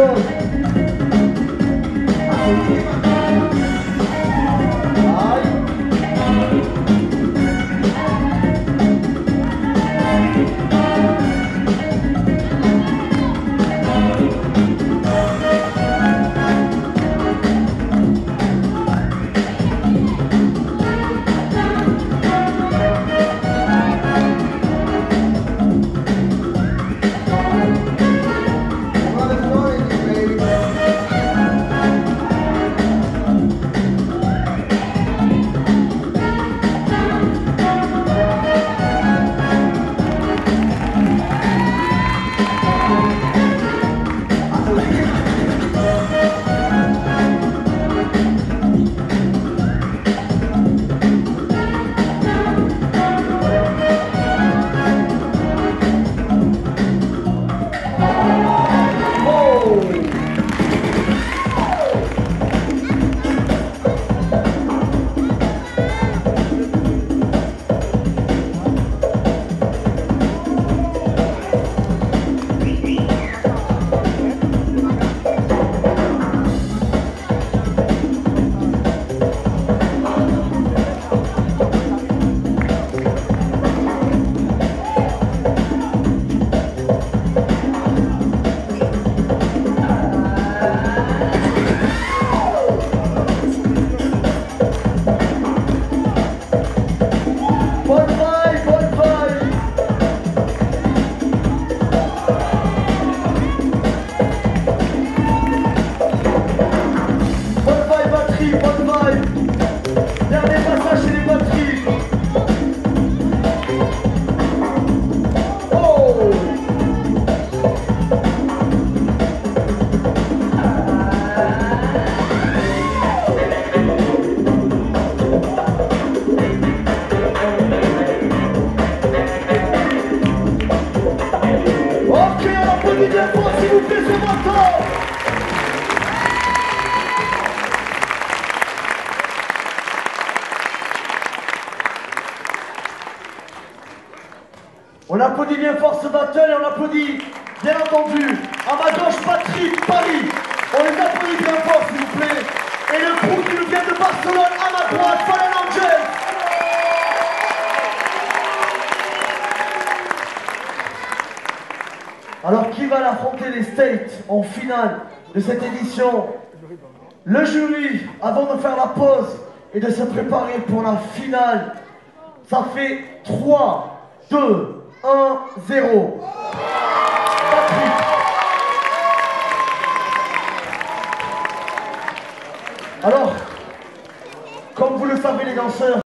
네. Bien fort ce battle et on applaudit, bien entendu, à ma gauche Patrick Paris. On les applaudit bien fort s'il vous plaît. Et le groupe qui nous vient de Barcelone à ma droite, Fallen Angel. Alors qui va l'affronter les States en finale de cette édition? Le jury, avant de faire la pause et de se préparer pour la finale, ça fait 3, 2, 1, 0. Patrick. Alors, comme vous le savez les danseurs,